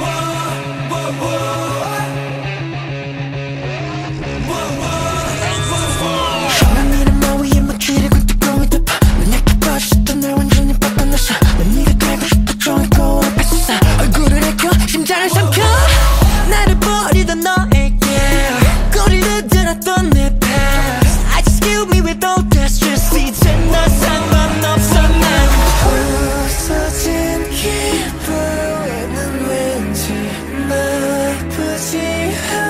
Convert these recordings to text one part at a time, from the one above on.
whoa, whoa, whoa. 喜。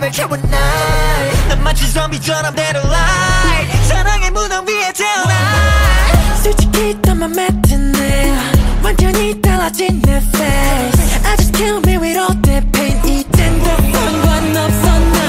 never come at night. 난 마치 좀비처럼 대로 light 사랑의 문어 위에 태어난 솔직히 또 맘에 완전히 달라진 내 face. I just kill me with all that pain. 이젠 더 fun 관없어 난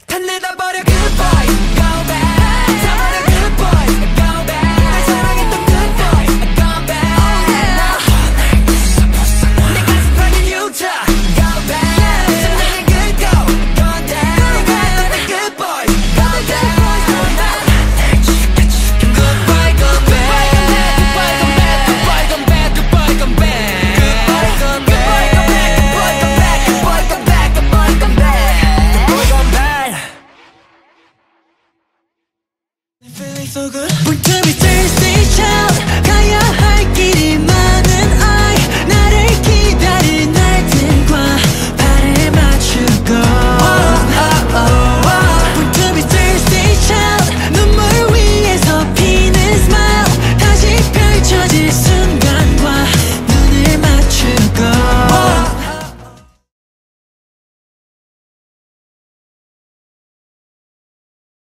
so good.